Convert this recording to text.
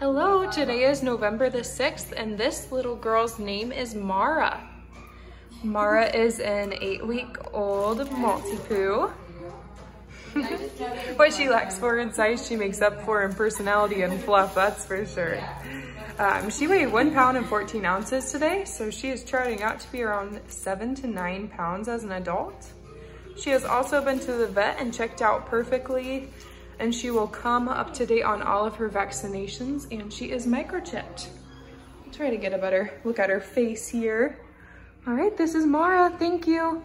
Hello, today is November the 6th and this little girl's name is Mara. Mara is an eight week old Maltipoo. what she lacks for in size, she makes up for in personality and fluff, that's for sure. Um, she weighed one pound and 14 ounces today, so she is charting out to be around seven to nine pounds as an adult. She has also been to the vet and checked out perfectly and she will come up to date on all of her vaccinations and she is microchipped. Try to get a better look at her face here. All right, this is Mara, thank you.